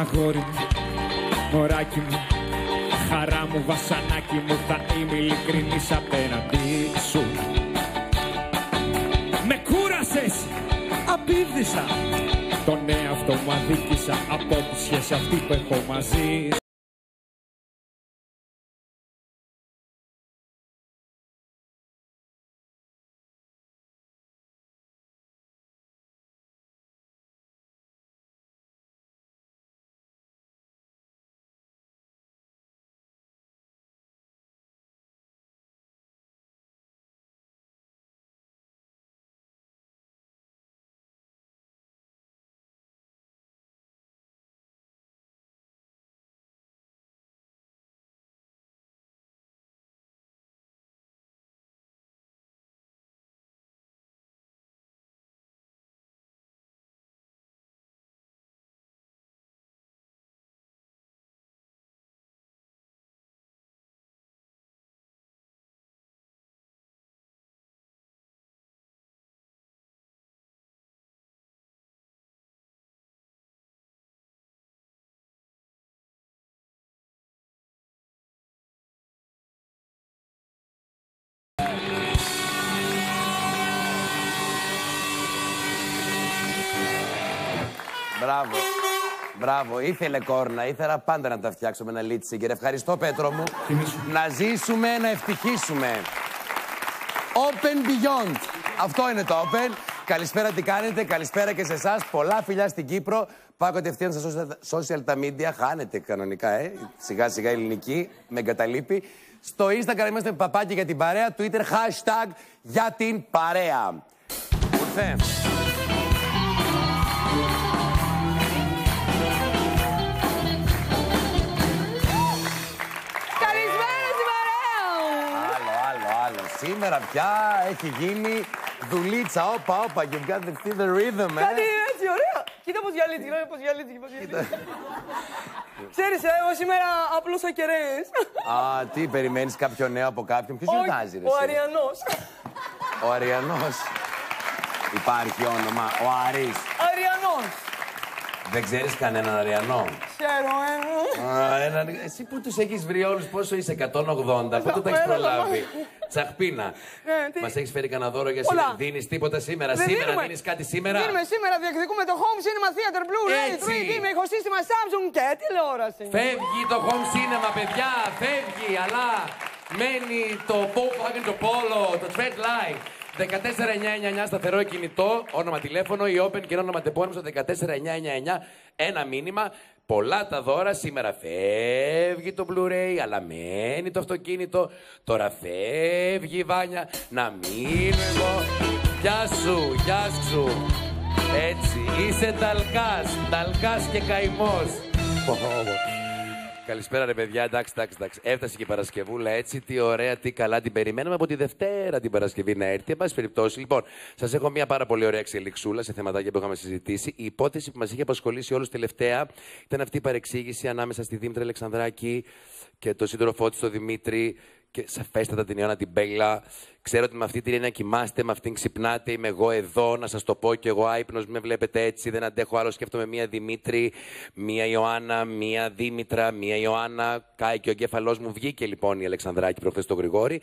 Αγόρι μου, μωράκι μου, χαρά μου, βασανάκι μου, θα είμαι ειλικρινής απέναντί σου. Με κούρασες, απίβδησα, τον εαυτό μου αδίκησα από τη σχέση αυτή που έχω μαζί Μπράβο. Μπράβο. Ήθελε κόρνα. Ήθελα πάντα να τα φτιάξω με ένα λίτσιγκερ. Ευχαριστώ, Πέτρο μου. να ζήσουμε, να ευτυχήσουμε. Open Beyond. Αυτό είναι το Open. Καλησπέρα, τι κάνετε; Καλησπέρα και σε εσάς. Πολλά φιλιά στην Κύπρο. Πάω κατευθείαν στα social τα media. Χάνετε κανονικά, ε. Σιγά σιγά ελληνική. Με εγκαταλείπει. Στο Instagram είμαστε παπάκι για την παρέα. Twitter hashtag για την παρέα. Ήρθε. Σήμερα πια έχει γίνει δουλίτσα. Όπα, όπα. You've got to feel the rhythm, ε. Κάτι έτσι, ωραία. Κοίτα πώς γυαλίζει, κοίτα πώς γυαλίζει, πώς γυαλίζει. Ξέρεις, ε, εγώ σήμερα απλούσα κεραίες. Α, τι περιμένεις κάποιο νέο από κάποιον; Ποιος Όχι, γιορτάζει, ρε. Ο εσύ; Αριανός. Ο Αριανός. Υπάρχει όνομα. Ο Αρής. Αριανός. Δεν ξέρεις κανέναν Αριανό; Ξέρω, ε. Α, έναν... Εσύ που τους έχεις βρει όλους, πόσο είσαι, 180, πότε τα έχεις Έλα, προλάβει; έλα. Τσαχπίνα. Ε, τι- Μας έχεις φέρει κανένα δώρο για Πολλά. σήμερα. Δίνεις τίποτα σήμερα. Δεν σήμερα δίνουμε. δίνεις κάτι σήμερα; Δίνουμε σήμερα, διεκδικούμε το Home Cinema Theater Blu-ray, Έτσι. 3D με ηχοσύστημα Samsung και τηλεόραση. Φεύγει το home cinema, παιδιά, φεύγει, αλλά μένει το Volkswagen το Polo, το Tread Line. 14999 σταθερό κινητό, όνομα τηλέφωνο, η Open και όνομα τεπώνυμο στο 14999. Ένα μήνυμα. Πολλά τα δώρα. Σήμερα φεύγει το Blu-ray, αλλά μένει το αυτοκίνητο. Τώρα φεύγει η Βάνια. Να μείνω εγώ. Γεια σου, γεια σου. Έτσι, είσαι ταλκάς, ταλκάς και καημός. Καλησπέρα ρε παιδιά, εντάξει, εντάξει, εντάξει. Έφτασε και η Παρασκευούλα έτσι, τι ωραία, τι καλά την περιμέναμε από τη Δευτέρα την Παρασκευή να έρθει. Εν πάση περιπτώσει, λοιπόν, σας έχω μια πάρα πολύ ωραία εξελιξούλα σε θεματάκια που είχαμε συζητήσει. Η υπόθεση που μας είχε απασχολήσει όλους τελευταία ήταν αυτή η παρεξήγηση ανάμεσα στη Δήμητρα Αλεξανδράκη και το σύντροφό της, τον Δημήτρη, και σαφέστατα την Ιωάννα την Μπέλα. Ξέρω ότι με αυτή την έννοια κοιμάστε, με αυτήν ξυπνάτε. Είμαι εγώ εδώ, να σας το πω κι εγώ άϊπνος. Με βλέπετε έτσι, δεν αντέχω άλλο. Σκέφτομαι μία Δημήτρη, μία Ιωάννα, μία Δήμητρα, μία Ιωάννα. Κάει και ο εγκέφαλός μου. Βγήκε λοιπόν η Αλεξανδράκη προχθές το Γρηγόρη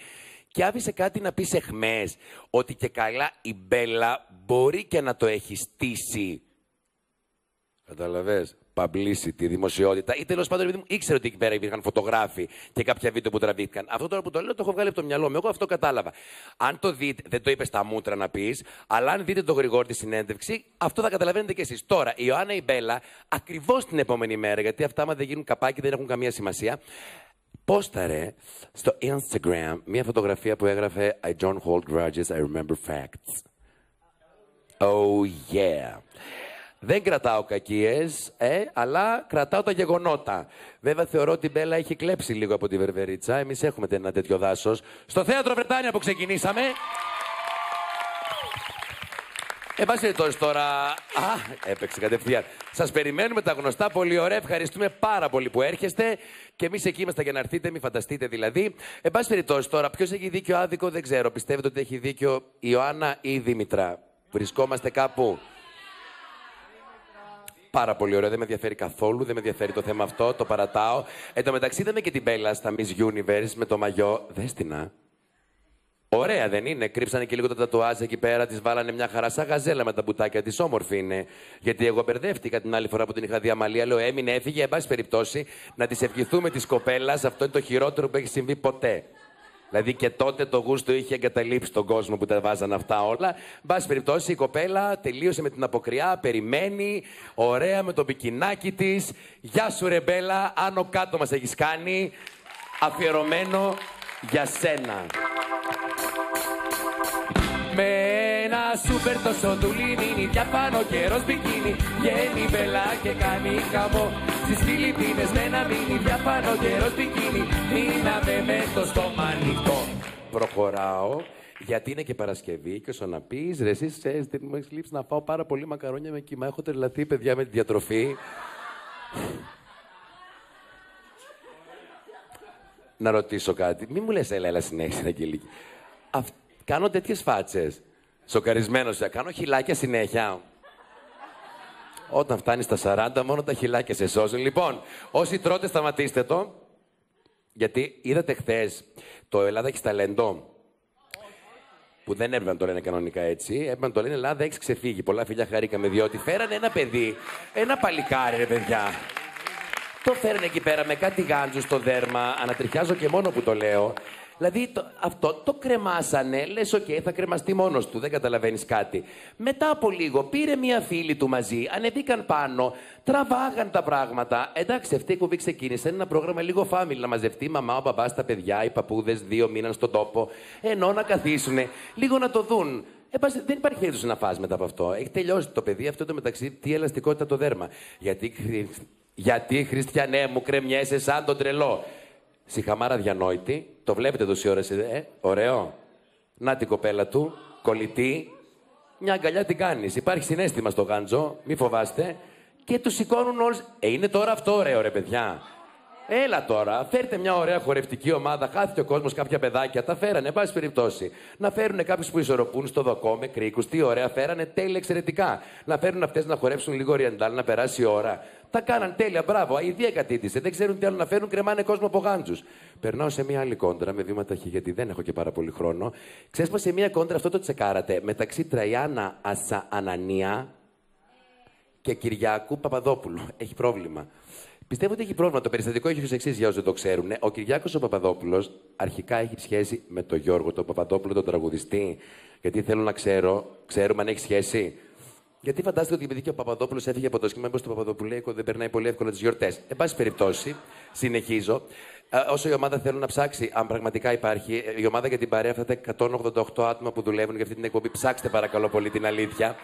και άφησε κάτι να πει εχμέ. Ότι και καλά η Μπέλα μπορεί και να το έχει στήσει Καταλαβες; Publicity, δημοσιότητα. Ή τέλος πάντων, επειδή μου ήξερε ότι εκεί πέρα υπήρχαν φωτογράφοι και κάποια βίντεο που τραβήθηκαν. Αυτό τώρα που το λέω το έχω βγάλει από το μυαλό μου. Εγώ αυτό κατάλαβα. Αν το δείτε, δεν το είπες στα μούτρα να πεις, αλλά αν δείτε το γρηγόρη τη συνέντευξη, αυτό θα καταλαβαίνετε κι εσείς. Τώρα, η Ιωάννα η Μπέλα, ακριβώς την επόμενη μέρα, γιατί αυτά, άμα δεν γίνουν καπάκι, δεν έχουν καμία σημασία. Πόσταρε στο Instagram μια φωτογραφία που έγραφε I don't hold grudges, I remember facts. Oh yeah. Δεν κρατάω κακίες, ε, αλλά κρατάω τα γεγονότα. Βέβαια, θεωρώ ότι η Μπέλα έχει κλέψει λίγο από τη Βερβερίτσα. Εμείς έχουμε ένα τέτοιο δάσος. Στο θέατρο Βρετάνια που ξεκινήσαμε. Εν πάση περιπτώσει τώρα. Α, έπαιξε κατευθείαν. Σας περιμένουμε τα γνωστά πολύ ωραία. Ευχαριστούμε πάρα πολύ που έρχεστε. Και εμείς εκεί είμαστε για να έρθετε, μην φανταστείτε δηλαδή. Εν πάση περιπτώσει τώρα, ποιος έχει δίκιο άδικο δεν ξέρω. Πιστεύετε ότι έχει δίκιο η Ιωάννα ή η Δήμητρα; Βρισκόμαστε κάπου. Πάρα πολύ ωραίο, δεν με ενδιαφέρει καθόλου, δεν με ενδιαφέρει το θέμα αυτό, το παρατάω. Εν τω μεταξύ είδαμε και την Μπέλα στα Miss Universe με το μαγιό. Δέστηνα. Ωραία δεν είναι. Κρύψανε και λίγο τα τατουάζ εκεί πέρα, τη βάλανε μια χαρά σαν γαζέλα με τα μπουτάκια της. Όμορφη είναι. Γιατί εγώ μπερδεύτηκα την άλλη φορά που την είχα δει αμαλία. Λέω έμεινε, έφυγε. Εν πάση περιπτώσει, να της ευχηθούμε της κοπέλας. Αυτό είναι το χειρότερο που έχει συμβεί ποτέ. Δηλαδή και τότε το γούστο είχε εγκαταλείψει τον κόσμο που τα βάζαν αυτά όλα. Εν πάση περιπτώσει, η κοπέλα τελείωσε με την αποκριά, περιμένει, ωραία με το πικινάκι της. Γεια σου, ρεμπέλα, άνω κάτω μας έχεις κάνει. Αφιερωμένο για σένα. Με ένα σούπερ τόσο δουλίνι Πια πάνω καιρός μπικίνι Βγαίνει μπελά και κάνει χαμό Στις Φιλιππίνες με ένα μίνι Πια πάνω καιρός μπικίνι Μείναμε με το στόμα ανοιχτό Προχωράω γιατί είναι και Παρασκευή και όσο να πεις, ρε, εσύ ξέρεις, δεν μου έχεις λείψει να φάω πάρα πολύ μακαρόνια με κοιμά. Έχω τρελαθεί, παιδιά, με τη διατροφή. να ρωτήσω κάτι. Μην μου λες, έλα, έλα συνέχισε, Αγγελική. Αυ... Κάνω τέτοιες φάτσες. Σοκαρισμένος, κάνω χιλάκια συνέχεια. Όταν φτάνεις στα 40, μόνο τα χιλάκια σε σώζουν. Λοιπόν, όσοι τρώτε, σταματήστε το. Γιατί είδατε χθες το Ελλάδα έχει ταλέντο. Που δεν έπρεπε να το λένε κανονικά έτσι. Έπρεπε να το λένε Ελλάδα έχεις ξεφύγει. Πολλά φιλιά χαρήκαμε διότι φέρανε ένα παιδί, ένα παλικάρι, ρε παιδιά. Το φέρνει εκεί πέρα με κάτι γάντζους στο δέρμα. Ανατριχιάζω και μόνο που το λέω. Δηλαδή το, αυτό το κρεμάσανε, λες: Οκ, θα κρεμαστεί μόνος του, δεν καταλαβαίνεις κάτι. Μετά από λίγο πήρε μία φίλη του μαζί, ανεβήκαν πάνω, τραβάγαν τα πράγματα. Εντάξει, αυτή η εκπομπή ξεκίνησε ένα πρόγραμμα λίγο family να μαζευτεί. Μαμά, ο μπαμπάς, τα παιδιά, οι παππούδες, δύο μείναν στον τόπο. Ενώ να καθίσουν, λίγο να το δουν. Ε, δεν υπάρχει περίπτωση να φας μετά από αυτό. Έχει τελειώσει το παιδί αυτό το μεταξύ, τι ελαστικότητα το δέρμα. Γιατί γιατί, Χριστιανέ μου, κρεμιέσαι σαν τον τρελό. Σιχαμάρα διανόητη, το βλέπετε τόση ώρα, ε, ωραίο. Να την κοπέλα του, κολλητή. Μια αγκαλιά την κάνεις. Υπάρχει συνέστημα στο γάντζο, μη φοβάστε. Και τους σηκώνουν όλους. Ε, είναι τώρα αυτό ωραίο, ρε παιδιά. Έλα τώρα, φέρτε μια ωραία χορευτική ομάδα. Χάθηκε ο κόσμος, κάποια παιδάκια. Τα φέρανε, εν πάση περιπτώσει. Να φέρουν κάποιους που ισορροπούν στο δοκό με κρίκους. Τι ωραία, φέρανε τέλεια εξαιρετικά. Να φέρουν αυτές να χορέψουν λίγο ριαντάλ, να περάσει η ώρα. Τα κάναν τέλεια, μπράβο. Αιδία κατήτησε. Δεν ξέρουν τι άλλο να φέρουν, κρεμάνε κόσμο από γάντζους. Περνάω σε μια άλλη κόντρα με βήματα χ, γιατί δεν έχω και πάρα πολύ χρόνο. Ξέρεις σε μια κόντρα αυτό το τσεκάρατε μεταξύ Τραϊάννα Ασα Ανανία και Κυριάκου Παπαδόπουλου. Έχει πρόβλημα. Πιστεύω ότι έχει πρόβλημα. Το περιστατικό έχει ως εξής για όσους δεν το ξέρουν. Ο Κυριάκος ο Παπαδόπουλος αρχικά έχει σχέση με τον Γιώργο, τον Παπαδόπουλο, τον τραγουδιστή. Γιατί θέλω να ξέρω, ξέρουμε αν έχει σχέση. Γιατί φαντάζεστε ότι επειδή και ο Παπαδόπουλος έφυγε από το σχήμα, μήπως το Παπαδοπουλέικο δεν περνάει πολύ εύκολα τις γιορτές. Εν πάση περιπτώσει, συνεχίζω. Ε, όσο η ομάδα θέλουν να ψάξει, αν πραγματικά υπάρχει, ε, η ομάδα για την παρέα, αυτά τα 188 άτομα που δουλεύουν για αυτή την εκπομπή, ψάξτε παρακαλώ πολύ την αλήθεια.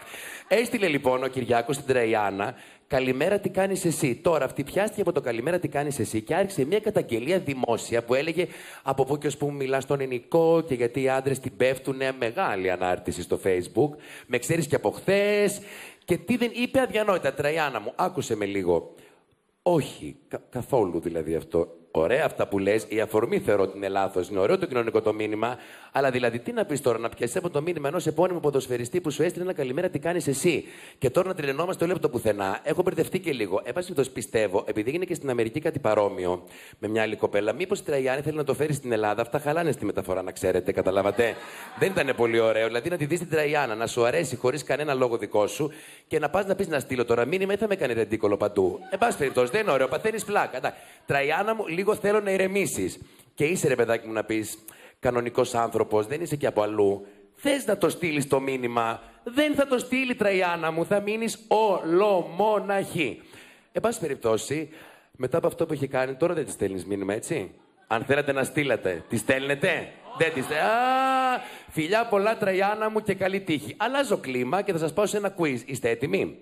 Έστειλε λοιπόν ο Κυριάκος στην Τραϊάννα Καλημέρα, τι κάνεις εσύ; Τώρα, αυτή πιάστηκε από το καλημέρα, τι κάνεις εσύ και άρχισε μια καταγγελία δημόσια που έλεγε από πού και ως πού μιλάς στον ελληνικό και γιατί οι άντρες την πέφτουν. Μεγάλη ανάρτηση στο Facebook. Με ξέρεις και από χθες. Και τι δεν είπε αδιανόητα. Τραϊάννα μου, άκουσε με λίγο. Όχι, καθόλου δηλαδή αυτό. Ωραία αυτά που λες, η αφορμή θεωρώ ότι είναι λάθος. Είναι ωραίο το κοινωνικό το μήνυμα, αλλά δηλαδή τι να πεις τώρα, να πιάσει από το μήνυμα ενός επώνυμου ποδοσφαιριστή που σου έστειλε ένα καλημέρα, τι κάνεις εσύ. Και τώρα να τρελαινόμαστε όλο από το πουθενά. Έχω μπερδευτεί και λίγο. Έπασε το πιστεύω, επειδή έγινε και στην Αμερική κάτι παρόμοιο με μια άλλη κοπέλα, μήπως η Τραγιάννη θέλει να το φέρει στην Ελλάδα. Αυτά χαλάνε στη μεταφορά, να ξέρετε, καταλάβατε. Δεν ήταν πολύ ωραίο. Δηλαδή να τη δεις την Τραγιάννα, να σου αρέσει χωρίς κανένα λόγο δικό σου και να πας να πεις να στείλω τώρα μήνυμα ή θα με κάνει ρεντίκολο παντού. Εν πάση περιπτώσει, δεν είναι ωραίο, παθαίνεις πλάκα. Τραϊάννα μου, λίγο θέλω να ηρεμήσεις. Και είσαι ρε παιδάκι μου να πεις κανονικός άνθρωπος, δεν είσαι και από αλλού. Θες να το στείλεις το μήνυμα. Δεν θα το στείλει Τραϊάννα μου, θα μείνεις ολομόναχη. Εν πάση περιπτώσει, μετά από αυτό που έχει κάνει, τώρα δεν της στέλνεις μήνυμα, έτσι. Αν θέλετε να στείλετε, της στέλνετε. Δεν της στέλνετε. Α, φιλιά πολλά Τραϊάννα μου και καλή τύχη. Αλλάζω κλίμα και θα σας πάω σε ένα quiz. Είστε έτοιμοι; Ναι.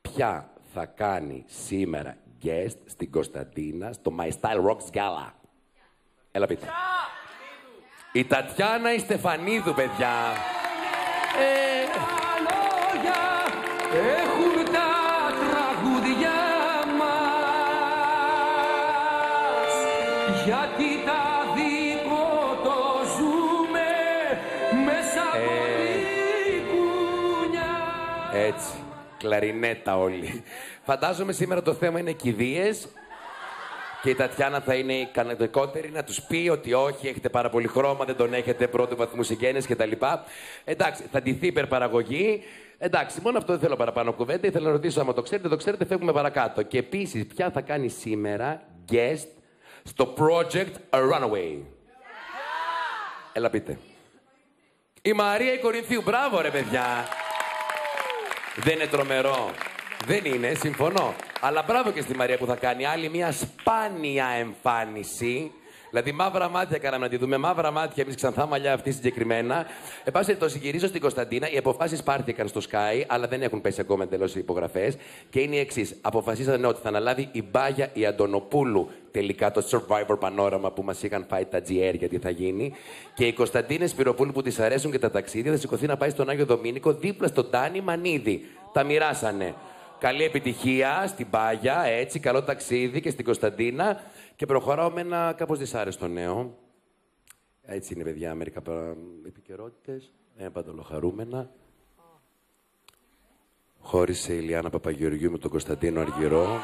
Ποια θα κάνει σήμερα guest στην Κωνσταντίνα στο My Style Rocks Gala; Έλα πείτε. Η Τατιάνα η Στεφανίδου, παιδιά. Ε... λόγια έχουν τα τραγούδια μας γιατί τα δικό το ζούμε μέσα από ε... την κουνιά. Έτσι. Κλαρινέτα όλοι. Φαντάζομαι σήμερα το θέμα είναι κηδείες. Και η Τατιάνα θα είναι η κανονικότερη να τους πει ότι όχι, έχετε πάρα πολύ χρώμα, δεν τον έχετε πρώτου βαθμού συγγένειε κτλ. Εντάξει, θα ντυθεί υπερπαραγωγή. Εντάξει, μόνο αυτό δεν θέλω παραπάνω κουβέντα. Ήθελα να ρωτήσω, άμα το ξέρετε, το ξέρετε, φεύγουμε παρακάτω. Και επίσης, ποια θα κάνει σήμερα guest στο project A Runaway; Έλα πείτε. Η Μαρία η Κορινθίου. Μπράβο ρε παιδιά. Δεν είναι τρομερό. Δεν είναι, συμφωνώ. Αλλά μπράβο και στη Μαρία που θα κάνει άλλη μια σπάνια εμφάνιση. Δηλαδή, μαύρα μάτια κάναμε να τη δούμε. Μαύρα μάτια, εμείς ξανθά μαλλιά αυτή συγκεκριμένα. Εν πάση περιπτώσει, γυρίζω στην Κωνσταντίνα. Οι αποφάσεις πάρθηκαν στο Sky, αλλά δεν έχουν πέσει ακόμα εντελώς οι υπογραφές. Και είναι οι εξής. Αποφασίσανε ότι θα αναλάβει η Μπάγια η Αντωνοπούλου τελικά το survivor πανόραμα που μας είχαν φάει τα GR γιατί θα γίνει. Και η Κωνσταντίνα Σπυροπούλου που τη αρέσουν και τα ταξίδια θα σηκωθεί να πάει στον Άγιο Δομήνικο δίπλα στον Τάνι Μανίδη. Τα μοιράσανε. Καλή επιτυχία στην Πάγια, έτσι, καλό ταξίδι και στην Κωνσταντίνα. Και προχωράω με ένα κάπως δυσάρεστο νέο. Έτσι είναι, παιδιά, μερικά επικαιρότητες. Ε, παντολοχαρούμενα. Χώρισε η Λιάννα Παπαγεωργιού με τον Κωνσταντίνο Αργυρό.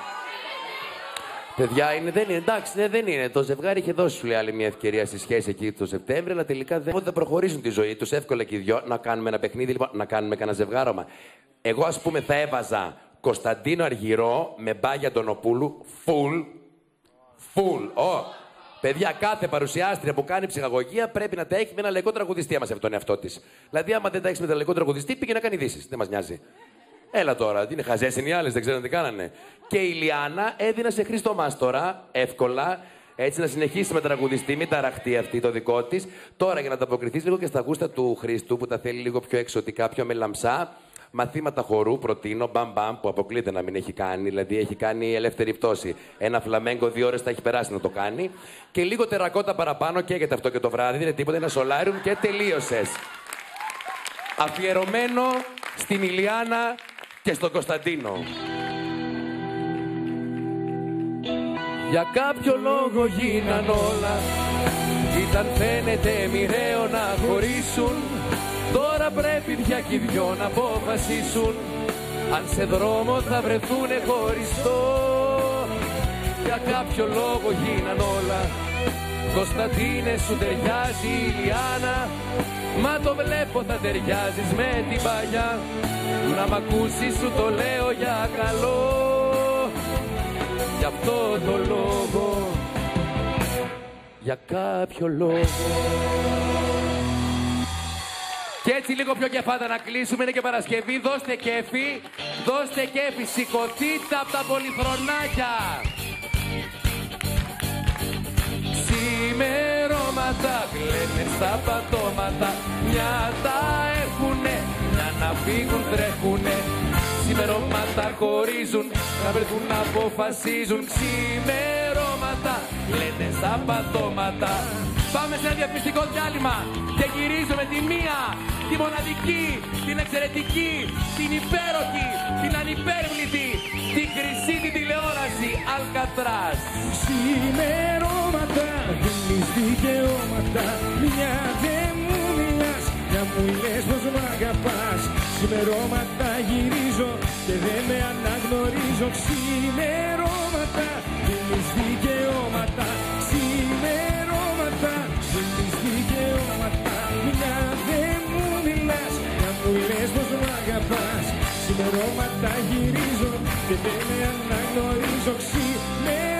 Παιδιά, είναι, δεν είναι, εντάξει, ναι, δεν είναι. Το ζευγάρι είχε δώσει σου λέει άλλη μια ευκαιρία στη σχέση εκεί το Σεπτέμβριο, αλλά τελικά δεν θα προχωρήσουν τη ζωή τους. Εύκολα και οι δυο να κάνουμε ένα παιχνίδι, λοιπόν, να κάνουμε κανένα ζευγάρωμα. Εγώ, ας πούμε, θα έβαζα Κωνσταντίνο Αργυρό με μπάγια Ντονοπούλου, full. Full. Oh. Παιδιά, κάθε παρουσιάστρια που κάνει ψυχαγωγία πρέπει να τα έχει με ένα λαϊκό τραγουδιστή άμα σε τον εαυτό της. Δηλαδή, άμα δεν τα έχεις με τον λαϊκό τραγουδιστή, πήγε να κάνει ειδήσεις. Δεν μας νοιάζει. Έλα τώρα, τι είναι χαζές είναι οι άλλες, δεν ξέρουν τι κάνανε. Και η Λιάνα έδινα σε Χρήστο Μάστορα, εύκολα, έτσι να συνεχίσει με τραγουδιστή, μην ταραχτεί αυτή το δικό της. Τώρα για να ανταποκριθείς λίγο και στα γούστα του Χρήστου που τα θέλει λίγο πιο εξωτικά, πιο μελαμψά, Μαθήματα χορού προτείνω, μπαμ μπαμ, που αποκλείται να μην έχει κάνει. Δηλαδή έχει κάνει ελεύθερη πτώση. Ένα φλαμέγκο δύο ώρες θα έχει περάσει να το κάνει. Και λίγο τερακότα παραπάνω καίγεται αυτό και το βράδυ. Δεν είναι τίποτα, ένα σολάριουμ και τελείωσες. Αφιερωμένο στην Ηλιάνα και στον Κωνσταντίνο. Για κάποιο λόγο γίναν όλα Ήταν φαίνεται μοιραίο να χωρίσουν Τώρα πρέπει πια κι δυο να αποφασίσουν αν σε δρόμο θα βρεθούνε χωριστό Για κάποιο λόγο γίναν όλα. Κωνσταντίνε σου ταιριάζει η Λιάννα. Μα το βλέπω θα ταιριάζεις με την παλιά. Να μ' ακούσεις σου το λέω για καλό. Γι' αυτό το λόγο. Για κάποιο λόγο και έτσι λίγο πιο κεφάτα να κλείσουμε, είναι και Παρασκευή. Δώστε κέφι, δώστε κέφι, σηκωθείτε από τα πολυθρονάκια. Σημερώματα κλαίνε στα πατώματα, μια τα έχουνε, μια να φύγουν τρέχουνε. Σημερώματα χωρίζουν, να βρεθούν να αποφασίζουν. Σημερώματα λένε στα πατώματα. Πάμε σε ένα διαφημιστικό διάλειμμα και γυρίζουμε τη μία, τη μοναδική, την εξαιρετική, την υπέροχη, την ανυπέρβλητη, τη χρυσή την τηλεόραση Αλκατράς. Σημερώματα, δίνεις δικαιώματα, μια δεν μου μιλάς, μια μου λες πως μ' αγαπάς. Σημερώματα γυρίζω και δεν με αναγνωρίζω. Σημερώματα, δίνεις δικαιώματα, Ξημερώματα γυρίζω και δεν με αναγνωρίζω. Ξημερώματα